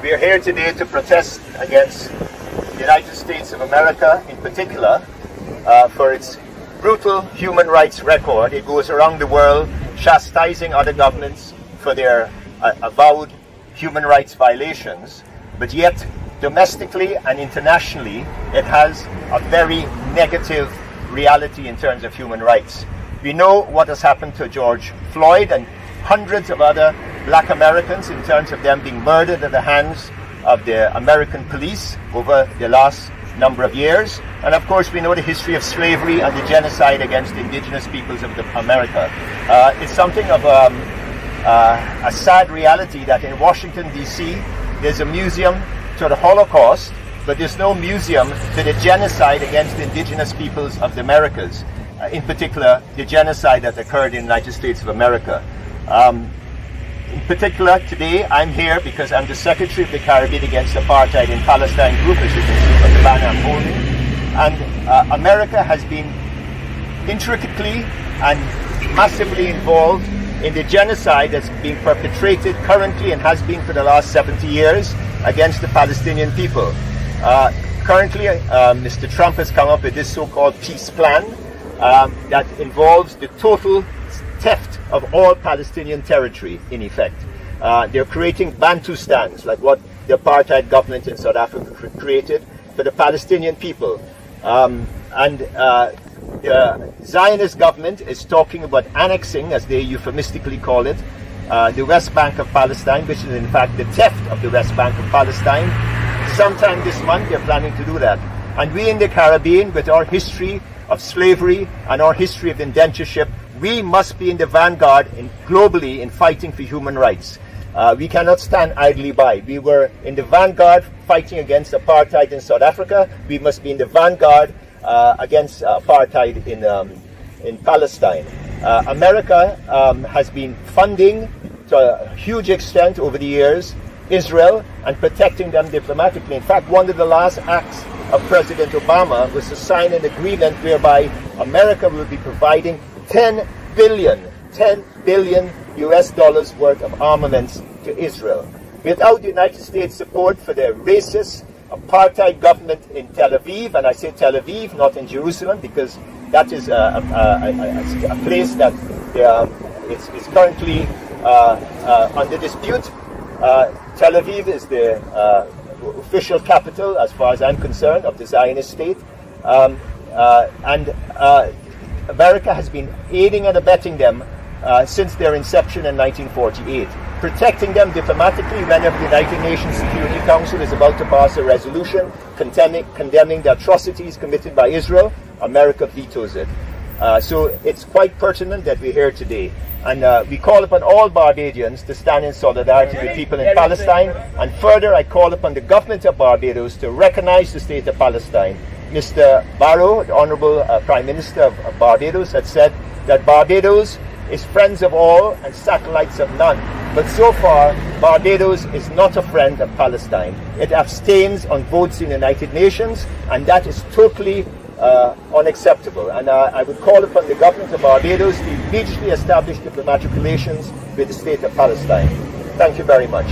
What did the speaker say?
We are here today to protest against the United States of America in particular uh, for its brutal human rights record. It goes around the world chastising other governments for their uh, avowed human rights violations, but yet domestically and internationally it has a very negative reality in terms of human rights. We know what has happened to George Floyd and hundreds of other black Americans in terms of them being murdered at the hands of the American police over the last number of years. And of course, we know the history of slavery and the genocide against the indigenous peoples of America. Uh, it's something of um, uh, a sad reality that in Washington, D.C., there's a museum to the Holocaust, but there's no museum to the genocide against the indigenous peoples of the Americas, uh, in particular, the genocide that occurred in the United States of America. Um, in particular, today I'm here because I'm the Secretary of the Caribbean Against Apartheid in Palestine group, as you can see from the banner I'm holding. And uh, America has been intricately and massively involved in the genocide that's being perpetrated currently and has been for the last 70 years against the Palestinian people. Uh, currently, uh, Mr. Trump has come up with this so-called peace plan um, that involves the total theft of all Palestinian territory, in effect. Uh, they're creating Bantustans, like what the apartheid government in South Africa created for the Palestinian people. Um, and uh, the Zionist government is talking about annexing, as they euphemistically call it, uh, the West Bank of Palestine, which is in fact the theft of the West Bank of Palestine. Sometime this month, they're planning to do that. And we in the Caribbean, with our history of slavery and our history of indentureship, we must be in the vanguard in, globally in fighting for human rights. Uh, we cannot stand idly by. We were in the vanguard fighting against apartheid in South Africa. We must be in the vanguard uh, against apartheid in, um, in Palestine. Uh, America um, has been funding to a huge extent over the years Israel and protecting them diplomatically. In fact, one of the last acts of President Obama was to sign an agreement whereby America will be providing 10 billion, 10 billion US dollars worth of armaments to Israel. Without the United States support for their racist apartheid government in Tel Aviv, and I say Tel Aviv, not in Jerusalem, because that is a, a, a, a place that uh, is, is, currently uh, uh, under dispute. Uh, Tel Aviv is the uh, official capital, as far as I'm concerned, of the Zionist state. Um, uh, and America has been aiding and abetting them uh, since their inception in 1948, protecting them diplomatically whenever the United Nations Security Council is about to pass a resolution condemning, condemning the atrocities committed by Israel, America vetoes it. Uh, so it's quite pertinent that we're here today. And uh, we call upon all Barbadians to stand in solidarity with people in Palestine. And further, I call upon the government of Barbados to recognize the state of Palestine Mr. Barrow, the Honorable uh, Prime Minister of, of Barbados, had said that Barbados is friends of all and satellites of none. But so far, Barbados is not a friend of Palestine. It abstains on votes in the United Nations, and that is totally uh, unacceptable. And uh, I would call upon the government of Barbados to immediately establish diplomatic relations with the state of Palestine. Thank you very much.